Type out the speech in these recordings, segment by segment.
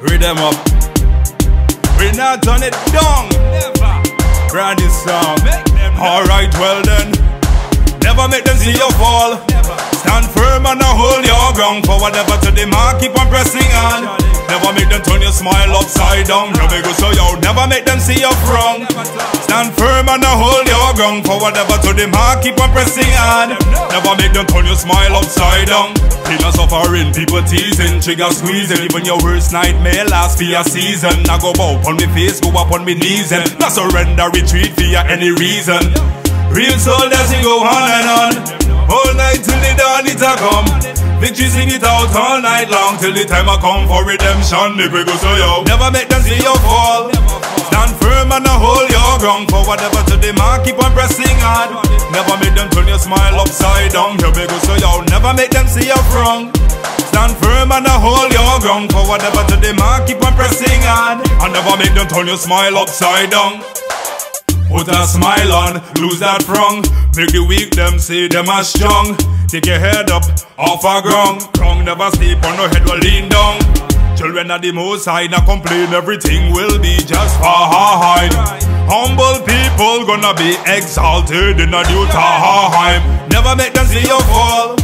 Rhythm up. We not turn it down. Never. Brand this song. Make them know. Alright, well then. Never make them see you fall. Ground for whatever to the mark. Ah, keep on pressing on. Never make them turn your smile upside down. Go so yo. Never make them see you wrong. Stand firm and hold your ground for whatever to the mark. Ah, keep on pressing on. Never make them turn your smile upside down. And suffering, people teasing, trigger squeezing. Even your worst nightmare lasts for a season. I go bow on me face, go up on me knees and not surrender, retreat for any reason. Real soldiers, we go on and on. All night till the dawn it a come. Victory sing it out all night long till the time I come for redemption. Make we go so yo. Never make them see you fall. Stand firm and hold your ground for whatever to the mark. Keep on pressing on. Never make them turn your smile upside down. Here we go so yo. Never make them see you wrong. Stand firm and hold your ground for whatever to the mark. Keep on pressing on. And never make them turn your smile upside down. Put a smile on, lose that frown. Make the weak them say them are strong. Take your head up off a ground. Ground never sleep on no head will lean down. Children are the most high, not complain. Everything will be just fine. Humble people gonna be exalted in a new time. Never make them see you fall.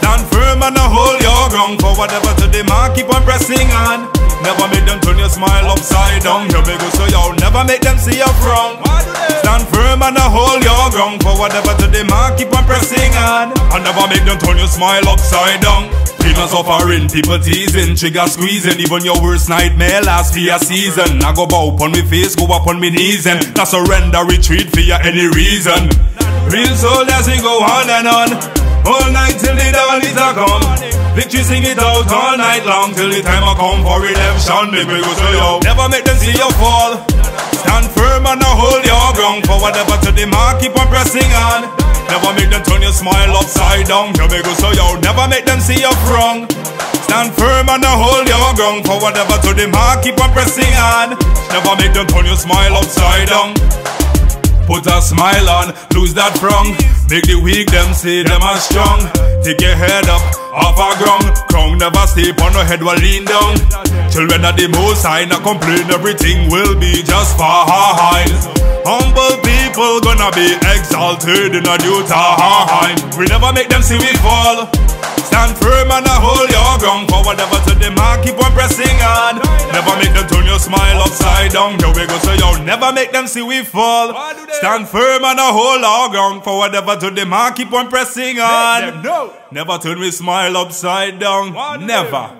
Stand firm and hold your ground for whatever to the mark. Keep on pressing on. Never make smile upside down. Here we go, so yo. Never make them see you wrong. Stand firm and hold your ground for whatever to the mark. Keep on pressing on. And never make them turn your smile upside down. And suffering, people teasing, trigger squeezing. Even your worst nightmare lasts for a season. I go bow upon me face, go up on me knees and not surrender, retreat for any reason. Real soldiers, we go on and on. All night till the dawn is a come. Victory sing it out all night long till the time I come for redemption. Make we go so you. Never make them see you fall. Stand firm and now hold your ground for whatever to the mark. Keep on pressing on. Never make them turn your smile upside down. Go so yo. Never make them see you wrong. Stand firm and now hold your ground for whatever to the mark. Keep on pressing on. Never make them turn your smile upside down. Put a smile on, lose that frown. Make the weak them say them are strong. Take your head up off a ground. Crown never sleep on no head while lean down. Children are the most high, not complain. Everything will be just fine. Humble people gonna be exalted in a new time. We never make them see we fall. Stand firm and now hold your ground for whatever to the mark. Keep on pressing on. Never make them turn your smile upside down. Here we go, so yo. Never make them see we fall. Why do they? Stand firm and now hold our ground for whatever to the mark. Keep on pressing on. Never turn we smile upside down. Why do they? Never.